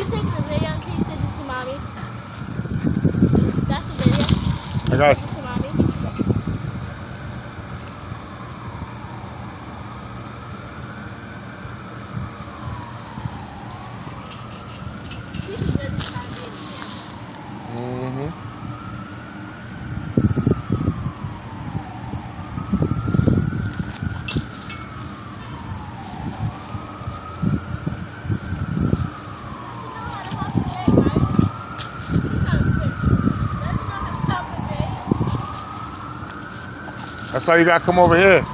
you taking a video, can you send it to mommy? That's the video. I got Send you. it to mommy. She's really trying to get it. Mm-hmm. That's why you gotta come over here.